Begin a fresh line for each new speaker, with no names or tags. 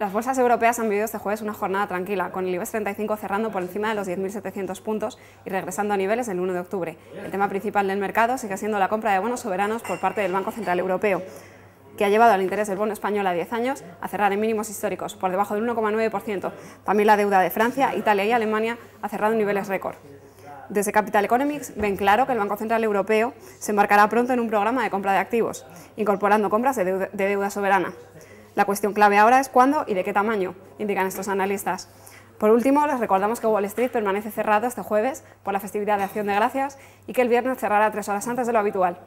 Las bolsas europeas han vivido este jueves una jornada tranquila, con el IBEX 35 cerrando por encima de los 10.700 puntos y regresando a niveles del 1 de octubre. El tema principal del mercado sigue siendo la compra de bonos soberanos por parte del Banco Central Europeo, que ha llevado al interés del bono español a 10 años a cerrar en mínimos históricos, por debajo del 1,9%. También la deuda de Francia, Italia y Alemania ha cerrado en niveles récord. Desde Capital Economics ven claro que el Banco Central Europeo se embarcará pronto en un programa de compra de activos, incorporando compras de deuda, de deuda soberana. La cuestión clave ahora es cuándo y de qué tamaño, indican estos analistas. Por último, les recordamos que Wall Street permanece cerrado este jueves por la festividad de Acción de Gracias y que el viernes cerrará tres horas antes de lo habitual.